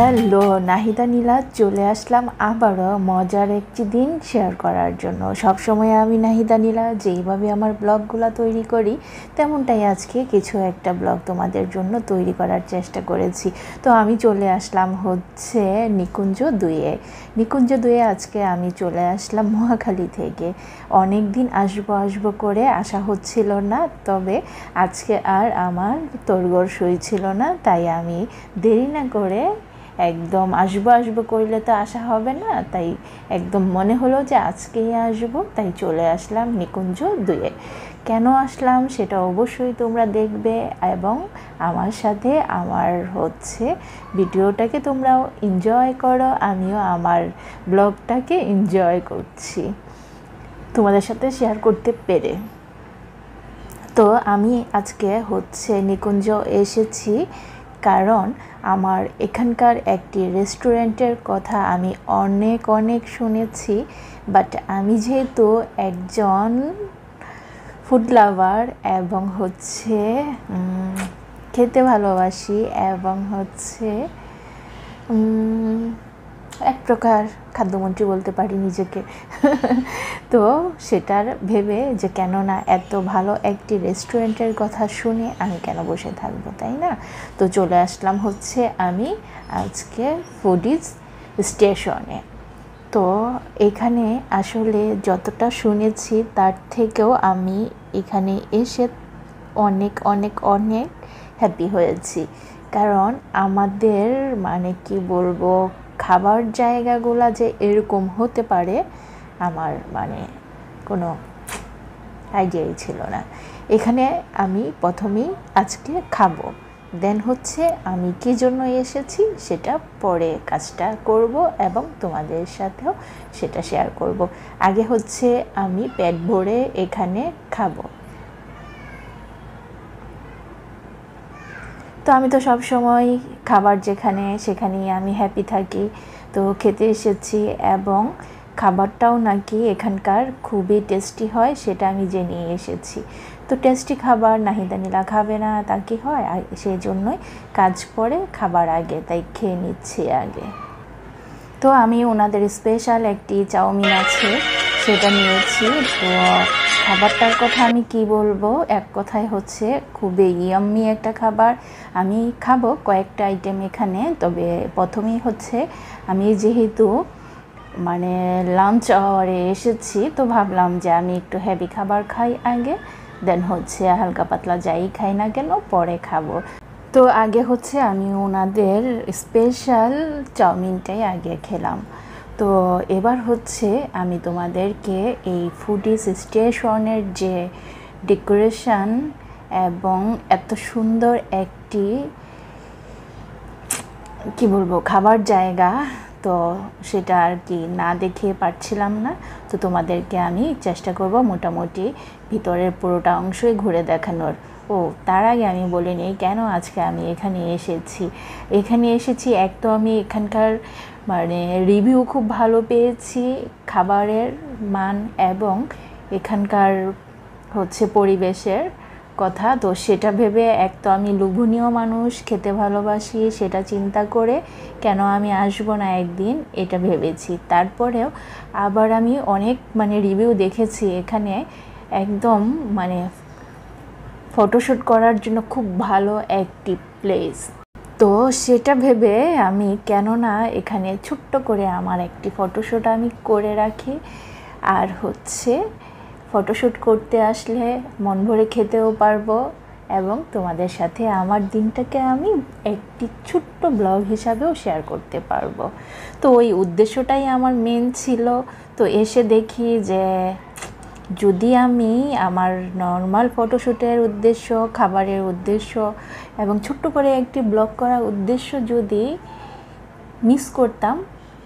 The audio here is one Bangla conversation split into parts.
হ্যালো, নাহিদা নীলা, চলে আসলাম আবারও মজার একটি দিন শেয়ার করার জন্য। সবসময় আমি নাহিদা নীলা, যেইভাবে আমার ব্লগগুলো তৈরি করি, তেমনটাই আজকে কিছু একটা ব্লগ তোমাদের জন্য তৈরি করার চেষ্টা করেছি। তো আমি চলে আসলাম হচ্ছে নিকুঞ্জ দুয়ে নিকুঞ্জ দুয়ে আজকে আমি চলে আসলাম মহাখালী থেকে। অনেক দিন আসব আসব করে আসা হচ্ছিল না, তবে আজকে আর আমার তোরগড় সই ছিল না, তাই আমি দেরি না করে একদম আসব আসব করলে তো আসা হবে না। তাই একদম মনে হলো যে আজকেই আসব, তাই চলে আসলাম নিকুঞ্জ দুয়ে। কেন আসলাম সেটা অবশ্যই তোমরা দেখবে এবং আমার সাথে আমার হচ্ছে ভিডিওটাকে তোমরাও এনজয় করো, আমিও আমার ব্লগটাকে এনজয় করছি। তোমাদের সাথে শেয়ার করতে পেরে। তো আমি আজকে হচ্ছে নিকুঞ্জ এসেছি কারণ আমার এখানকার একটি রেস্টুরেন্টের কথা আমি অনেক অনেক শুনেছি। বাট আমি যেহেতু একজন ফুড লাভার এবং হচ্ছে খেতে ভালোবাসি এবং হচ্ছে এক প্রকার খাদ্যমন্ত্রী বলতে পারি নিজেকে। তো সেটার ভেবে যে কেননা এত ভালো একটি রেস্টুরেন্টের কথা শুনে আমি কেন বসে থাকব, তাই না? তো চলে আসলাম হচ্ছে আমি আজকে ফুডিজ স্টেশনে তো এখানে আসলে যতটা শুনেছি তার থেকেও আমি এখানে এসে অনেক অনেক অনেক হ্যাপি হয়েছি। কারণ আমাদের মানে কি বলব খাবার জায়গাগুলো যে এরকম হতে পারে, আমার মানে কোনো আইডিয়াই ছিল না। এখানে আমি প্রথমেই আজকে খাব। দেন হচ্ছে আমি কী জন্য এসেছি সেটা পরে কাজটা করব এবং তোমাদের সাথেও সেটা শেয়ার করব। আগে হচ্ছে আমি পেট ভরে এখানে খাব। তো আমি তো সব সময় খাবার যেখানে সেখানেই আমি হ্যাপি থাকি। তো খেতে এসেছি এবং খাবারটাও নাকি এখানকার খুবই টেস্টি হয়, সেটা আমি জেনে এসেছি। তো টেস্টি খাবার নাহিদা নীলা খাবে না তা কি হয়? আর সেই জন্যই কাজ পরে খাবার আগে, তাই খেয়ে নিচ্ছি আগে। তো আমি ওনাদের স্পেশাল একটি চাউমিন আছে। সেটা নিয়েছি। তো খাবারটার কথা আমি কি বলব? এক কথায় হচ্ছে খুবই ইয়াম্মি একটা খাবার। আমি খাব কয়েকটা আইটেম এখানে, তবে প্রথমেই হচ্ছে আমি যেহেতু মানে লাঞ্চ আওয়ারে এসেছি, তো ভাবলাম যে আমি একটু হেভি খাবার খাই আগে দেন হচ্ছে হালকা পাতলা যাই খাই না কেন, পরে খাব। তো আগে হচ্ছে আমি ওনাদের স্পেশাল চাউমিনটাই আগে খেলাম। তো এবার হচ্ছে আমি তোমাদেরকে এই ফুডিস স্টেশনের যে ডেকোরেশন এবং এত সুন্দর একটি, কি বলব, খাবার জায়গা, তো সেটা আর কি না দেখে পারছিলাম না। তো তোমাদেরকে আমি চেষ্টা করব মোটামুটি ভিতরের পুরোটা অংশই ঘুরে দেখানোর। ও, তার আগে আমি বলে নিই কেন আজকে আমি এখানে এসেছি। এখানে এসেছি এক তো আমি এখানকার মানে রিভিউ খুব ভালো পেয়েছি খাবারের মান এবং এখানকার হচ্ছে পরিবেশের কথা। তো সেটা ভেবে এক তো আমি লোভনীয় মানুষ, খেতে ভালোবাসি, সেটা চিন্তা করে কেন আমি আসব না একদিন, এটা ভেবেছি। তারপরেও আবার আমি অনেক মানে রিভিউ দেখেছি এখানে, একদম মানে ফটোশ্যুট করার জন্য খুব ভালো একটি প্লেস তো সেটা ভেবে আমি কেননা এখানে ছোট্ট করে আমার একটি ফটোশ্যুট আমি করে রাখি। আর হচ্ছে ফটোশ্যুট করতে আসলে মন ভরে খেতেও পারব এবং তোমাদের সাথে আমার দিনটাকে আমি একটি ছোট্ট ব্লগ হিসাবেও শেয়ার করতে পারব। তো ওই উদ্দেশ্যটাই আমার মেন ছিল। তো এসে দেখি যে যদি আমি আমার নর্মাল ফটোশ্যুটের উদ্দেশ্য, খাবারের উদ্দেশ্য এবং ছোট্ট করে একটি ব্লগ করার উদ্দেশ্য যদি মিস করতাম,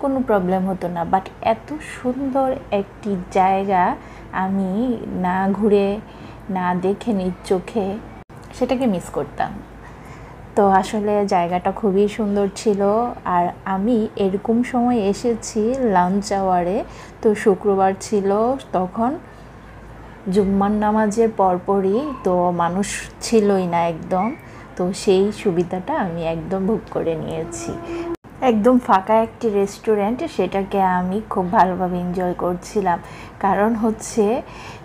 কোনো প্রবলেম হতো না। বাট এত সুন্দর একটি জায়গা আমি না ঘুরে, না দেখে নিজ চোখে সেটাকে মিস করতাম। তো আসলে জায়গাটা খুবই সুন্দর ছিল। আর আমি এরকম সময় এসেছি লাঞ্চ আওয়ারে তো শুক্রবার ছিল তখন। জুম্মার নামাজের পরপরই তো মানুষ ছিলই না একদম। তো সেই সুবিধাটা আমি একদম ভোগ করে নিয়েছি। একদম ফাঁকা একটি রেস্টুরেন্ট সেটাকে আমি খুব ভালোভাবে এনজয় করছিলাম। কারণ হচ্ছে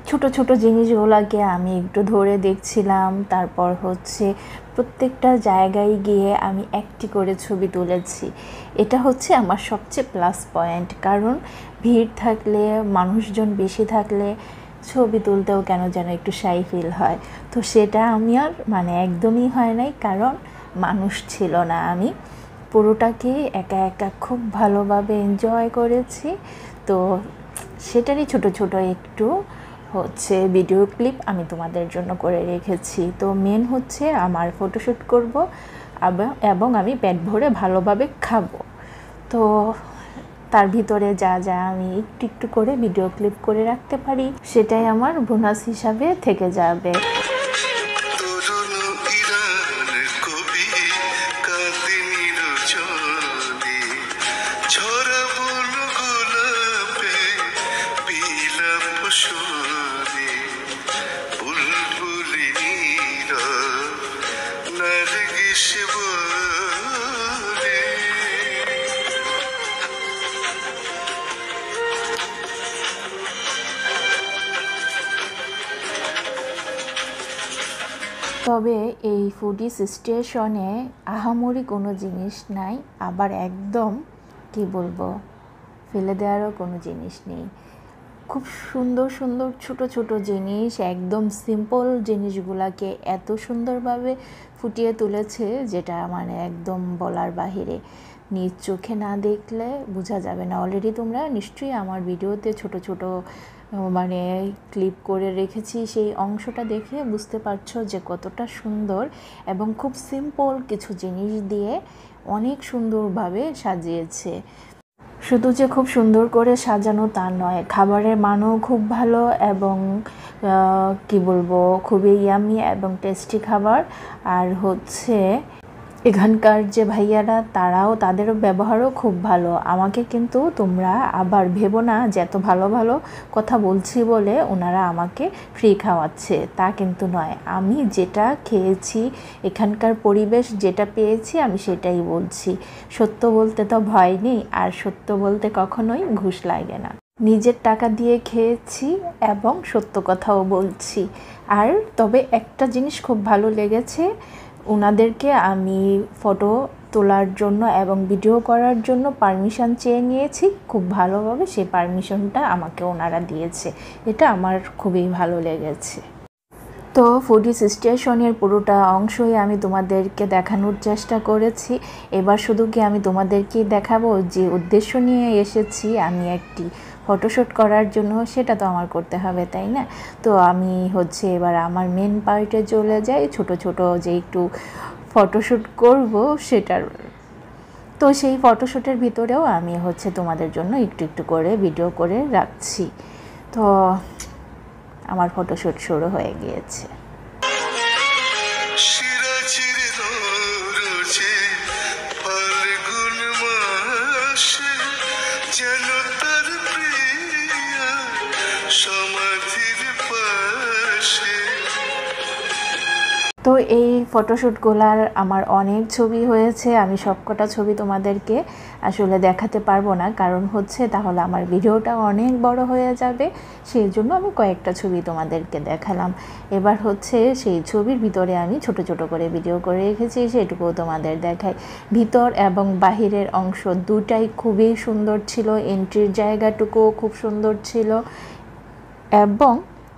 ছোট ছোট জিনিসগুলোকে আমি একটু ধরে দেখছিলাম। তারপর হচ্ছে প্রত্যেকটা জায়গায় গিয়ে আমি একটি করে ছবি তুলেছি। এটা হচ্ছে আমার সবচেয়ে প্লাস পয়েন্ট কারণ ভিড় থাকলে, মানুষজন বেশি থাকলে ছবি তুলতেও কেন যেন একটু শাই ফিল হয়। তো সেটা আমি আর মানে একদমই হয় নাই, কারণ মানুষ ছিল না আমি। পুরোটাকে একা একা খুব ভালোভাবে এনজয় করেছি। তো সেটারই ছোট ছোট একটু হচ্ছে ভিডিও ক্লিপ আমি তোমাদের জন্য করে রেখেছি। তো মেন হচ্ছে আমার ফটোশ্যুট করব এবং আমি পেট ভরে ভালোভাবে খাব। তো তার ভিতরে যা যা আমি একটু একটু করে ভিডিও ক্লিপ করে রাখতে পারি, সেটাই আমার বোনাস হিসাবে থেকে যাবে। তবে এই ফুডিস স্টেশনে আহামরি কোনো জিনিস নাই, আবার একদম, কি বলব, ফেলে দেওয়ারও কোনো জিনিস নেই। খুব সুন্দর সুন্দর ছোট ছোট জিনিস, একদম সিম্পল জিনিসগুলাকে এত সুন্দরভাবে ফুটিয়ে তুলেছে যেটা মানে একদম বলার বাহিরে। নিজ চোখে না দেখলে বোঝা যাবে না। অলরেডি তোমরা নিশ্চয়ই আমার ভিডিওতে ছোট ছোট মানে ক্লিপ করে রেখেছি, সেই অংশটা দেখে বুঝতে পারছ যে কতটা সুন্দর এবং খুব সিম্পল কিছু জিনিস দিয়ে অনেক সুন্দরভাবে সাজিয়েছে। শুধু যে খুব সুন্দর করে সাজানো তা নয়, খাবারের মানও খুব ভালো এবং কি বলব, খুবই ইয়ামি এবং টেস্টি খাবার। আর হচ্ছে এখানকার যে ভাইয়ারা, তারাও তাদেরও ব্যবহারও খুব ভালো। আমাকে কিন্তু তোমরা আবার ভেবো না যে এত ভালো ভালো কথা বলছি বলে ওনারা আমাকে ফ্রি খাওয়াচ্ছে। তা কিন্তু নয়। আমি যেটা খেয়েছি, এখানকার পরিবেশ যেটা পেয়েছি, আমি সেটাই বলছি। সত্য বলতে তো ভয় নেই, আর সত্য বলতে কখনোই ঘুষ লাগে না। নিজের টাকা দিয়ে খেয়েছি এবং সত্য কথাও বলছি। আর তবে একটা জিনিস খুব ভালো লেগেছে ওনাদেরকে আমি ফটো তোলার জন্য এবং ভিডিও করার জন্য পারমিশন চেয়ে নিয়েছি। খুব ভালোভাবে সেই পারমিশনটা আমাকে ওনারা দিয়েছে। এটা আমার খুবই ভালো লেগেছে। তো ফুডিস স্টেশনের পুরোটা অংশই আমি তোমাদেরকে দেখানোর চেষ্টা করেছি। এবার শুধু কি আমি তোমাদেরকে দেখাবো? যে উদ্দেশ্য নিয়ে এসেছি, আমি একটি ফটোশ্যুট করার জন্য সেটা তো আমার করতে হবে, তাই না? তো আমি হচ্ছে এবার আমার মেন পার্টে চলে যাই, ছোট ছোট যে একটু ফটোশ্যুট করব সেটার। তো সেই ফটোশ্যুটের ভিতরেও আমি হচ্ছে তোমাদের জন্য একটু একটু করে ভিডিও করে রাখছি। তো আমার ফটোশ্যুট শুরু হয়ে গিয়েছে। তো এই ফটোশ্যুটগুলার আমার অনেক ছবি হয়েছে, আমি সবকটা ছবি তোমাদেরকে আসলে দেখাতে পারব না। কারণ হচ্ছে তাহলে আমার ভিডিওটা অনেক বড় হয়ে যাবে, সেই জন্য আমি কয়েকটা ছবি তোমাদেরকে দেখালাম। এবার হচ্ছে সেই ছবির ভিতরে আমি ছোট ছোট করে ভিডিও করে রেখেছি, সেটুকুও তোমাদের দেখাই। ভিতর এবং বাহিরের অংশ দুটাই খুবই সুন্দর ছিল এন্ট্রির জায়গাটুকুও খুব সুন্দর ছিল। এবং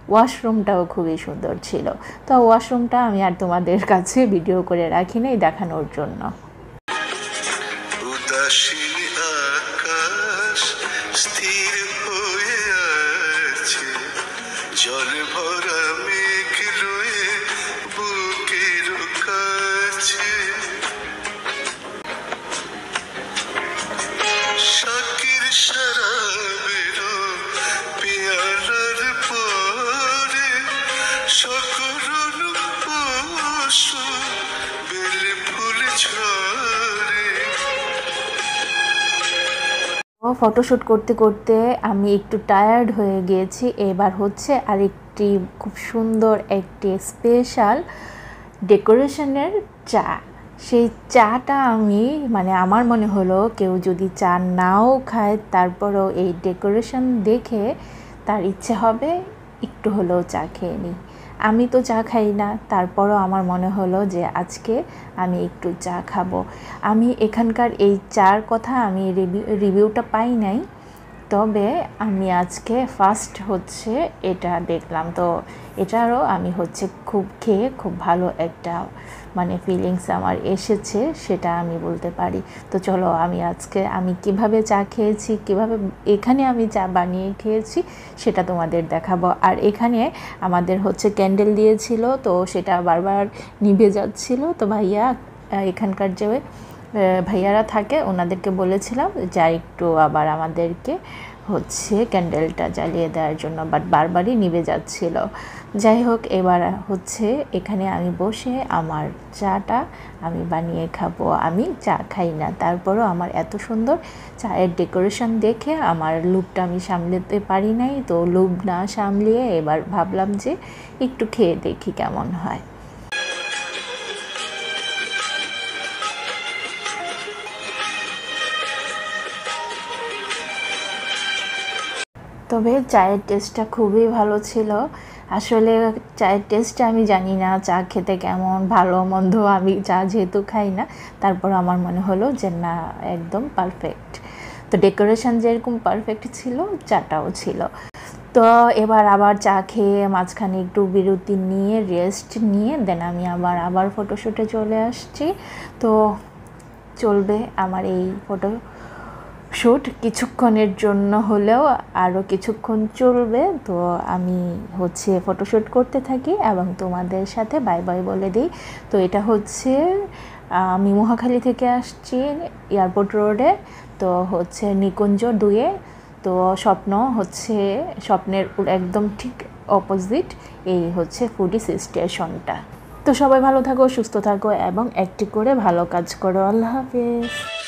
ওয়াশরুমটাও খুবই সুন্দর ছিল। তো ওয়াশরুমটা আমি আর তোমাদের কাছে ভিডিও করে রাখি নাই দেখানোর জন্য। জল ভরা ফটোশ্যুট করতে করতে আমি একটু টায়ার্ড হয়ে গিয়েছি। এবার হচ্ছে আরেকটি খুব সুন্দর একটি স্পেশাল ডেকোরেশনের চা। সেই চাটা আমি মানে আমার মনে হলো কেউ যদি চা নাও খায়, তারপরও এই ডেকোরেশন দেখে তার ইচ্ছে হবে একটু হলেও চা খেয়ে নিই। আমি তো চা খাই না। তারপরও আমার মনে হলো যে আজকে আমি একটু চা খাব। আমি এখানকার এই চার কথা আমি রিভিউ, রিভিউটা পাই নাই। তবে আমি আজকে ফার্স্ট হচ্ছে এটা দেখলাম। তো এটারও আমি হচ্ছে খুব খেয়ে খুব ভালো একটা মানে ফিলিংস আমার এসেছে, সেটা আমি বলতে পারি। তো চলো আমি আজকে আমি কীভাবে চা খেয়েছি, কীভাবে এখানে আমি চা বানিয়ে খেয়েছি, সেটা তোমাদের দেখাবো। আর এখানে আমাদের হচ্ছে ক্যান্ডেল দিয়েছিল, তো সেটা বারবার নিভে যাচ্ছিল। তো ভাইয়া এখানকার যে ভাইয়ারা থাকে, ওনাদেরকে বলেছিলাম যা একটু আবার আমাদেরকে হচ্ছে ক্যান্ডেলটা জ্বালিয়ে দেওয়ার জন্য বাট বারবারই নিভে যাচ্ছিল। যাই হোক, এবার হচ্ছে এখানে আমি বসে আমার চাটা আমি বানিয়ে খাব। আমি চা খাই না, তারপরও আমার এত সুন্দর চায়ের ডেকোরেশন দেখে আমার লুপটা আমি সামলাতে পারি নাই। তো লুপ না সামলিয়ে এবার ভাবলাম যে একটু খেয়ে দেখি কেমন হয়। তবে চায়ের টেস্টটা খুবই ভালো ছিল। আসলে চায়ের টেস্টটা আমি জানি না, চা খেতে কেমন, ভালো, মন্দ, আমি চা যেহেতু খাই না, তারপর আমার মনে হলো যে না, একদম পারফেক্ট তো ডেকোরেশন যেরকম পারফেক্ট ছিল, চাটাও ছিল। তো এবার আবার চা খেয়ে মাঝখানে একটু বিরতি নিয়ে রেস্ট নিয়ে দেন আমি আবার আবার ফটোশ্যুটে চলে আসছি। তো চলবে আমার এই ফটো শ্যুট কিছুক্ষণের জন্য হলেও আরও কিছুক্ষণ চলবে, তো আমি হচ্ছে ফটোশ্যুট করতে থাকি এবং তোমাদের সাথে বাই বাই বলে দিই। তো এটা হচ্ছে আমি মহাখালী থেকে আসছি এয়ারপোর্ট রোডে তো হচ্ছে নিকুঞ্জ দুয়ে। তো স্বপ্ন হচ্ছে, স্বপ্নের একদম ঠিক অপোজিট এই হচ্ছে ফুডিস স্টেশনটা তো সবাই ভালো থাকো, সুস্থ থাকো এবং একটি করে ভালো কাজ করো। আল্লাহ হাফিজ।